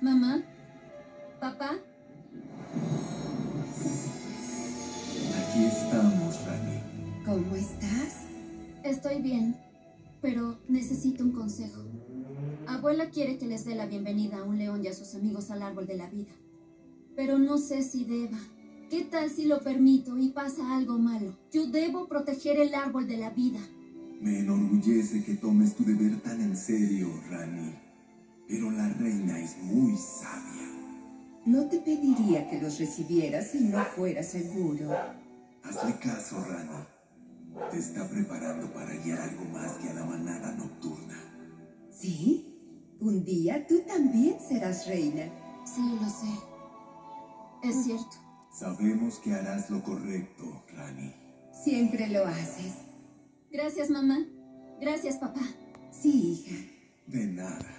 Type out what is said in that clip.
Mamá, papá, Aquí estamos, Rani. ¿Cómo estás? estoy bien, pero necesito un consejo. Abuela quiere que les dé la bienvenida a un león y a sus amigos al árbol de la vida. Pero no sé si deba. ¿Qué tal si lo permito y pasa algo malo? Yo debo proteger el árbol de la vida. Me enorgullece que tomes tu deber tan en serio, Rani. Pero la reina es muy. No te pediría que los recibieras si no fuera seguro. Hazle caso, Rani. Te está preparando para guiar algo más que a la manada nocturna. ¿Sí? Un día tú también serás reina. Sí, lo sé. Es cierto. Sabemos que harás lo correcto, Rani. Siempre lo haces. Gracias, mamá. Gracias, papá. Sí, hija. De nada.